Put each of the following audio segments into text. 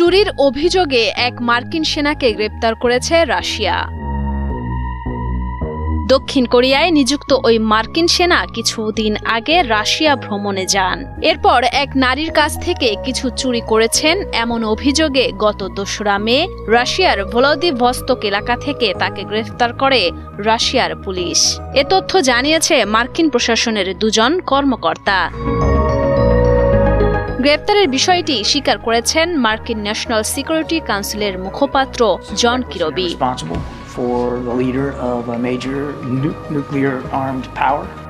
চুরির অভিযোগে এক মার্কিন সেনাকে গ্রেপ্তার করেছে রাশিয়া। দক্ষিণ কোরিয়ায় নিযুক্ত ওই মার্কিন সেনা কিছুদিন আগে রাশিয়া ভ্রমণে যান। এরপর এক নারীর কাছ থেকে কিছু চুরি করেছেন এমন অভিযোগে গত দোসরা মে রাশিয়ার ভলোদিভস্তক এলাকা থেকে তাকে গ্রেফতার করে রাশিয়ার পুলিশ। এ তথ্য জানিয়েছে মার্কিন প্রশাসনের দুজন কর্মকর্তা। গ্রেপ্তারের বিষয়টি স্বীকার করেছেন মার্কিন ন্যাশনাল সিকিউরিটি কাউন্সিলের মুখপাত্র জন কিরবি.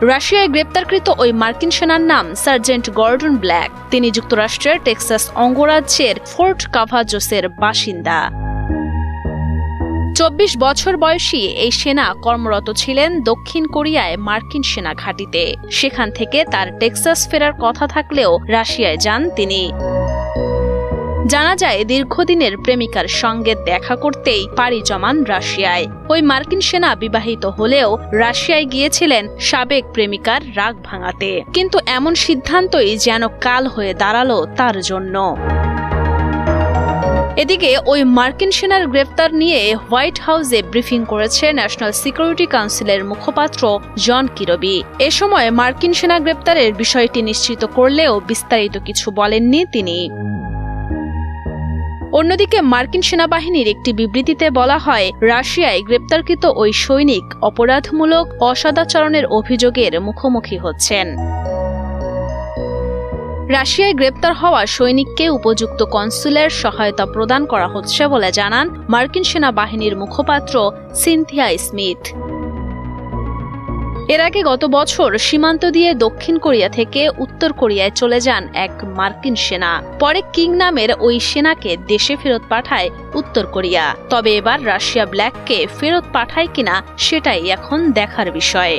রাশিয়ায় গ্রেপ্তারকৃত ওই মার্কিন সেনার নাম সার্জেন্ট গর্ডন ব্ল্যাক। তিনি যুক্তরাষ্ট্রের টেক্সাস অঙ্গরাজ্যের ফোর্ট কাভাজোসের বাসিন্দা। চব্বিশ বছর বয়সী এই সেনা কর্মরত ছিলেন দক্ষিণ কোরিয়ায় মার্কিন সেনা ঘাঁটিতে। সেখান থেকে তার টেক্সাস ফেরার কথা থাকলেও রাশিয়ায় যান তিনি। জানা যায়, দীর্ঘদিনের প্রেমিকার সঙ্গে দেখা করতেই পাড়ি জমান রাশিয়ায়। ওই মার্কিন সেনা বিবাহিত হলেও রাশিয়ায় গিয়েছিলেন সাবেক প্রেমিকার রাগ ভাঙাতে। কিন্তু এমন সিদ্ধান্তই যেন কাল হয়ে দাঁড়াল তার জন্য। এদিকে ওই মার্কিন সেনার গ্রেপ্তার নিয়ে হোয়াইট হাউসে ব্রিফিং করেছে ন্যাশনাল সিকিউরিটি কাউন্সিলের মুখপাত্র জন কিরবি। এ সময় মার্কিন সেনা গ্রেপ্তারের বিষয়টি নিশ্চিত করলেও বিস্তারিত কিছু বলেননি তিনি। অন্যদিকে মার্কিন সেনাবাহিনীর একটি বিবৃতিতে বলা হয়, রাশিয়ায় গ্রেপ্তারকৃত ওই সৈনিক অপরাধমূলক অসদাচরণের অভিযোগের মুখোমুখি হচ্ছেন। রাশিয়ায় গ্রেপ্তার হওয়া সৈনিককে উপযুক্ত কনসুলের সহায়তা প্রদান করা হচ্ছে বলে জানান মার্কিন সেনাবাহিনীর মুখপাত্র সিনথিয়া স্মিথ। এর আগে গত বছর সীমান্ত দিয়ে দক্ষিণ কোরিয়া থেকে উত্তর কোরিয়ায় চলে যান এক মার্কিন সেনা। পরে কিং নামের ওই সেনাকে দেশে ফেরত পাঠায় উত্তর কোরিয়া। তবে এবার রাশিয়া ব্ল্যাককে ফেরত পাঠায় কিনা সেটাই এখন দেখার বিষয়।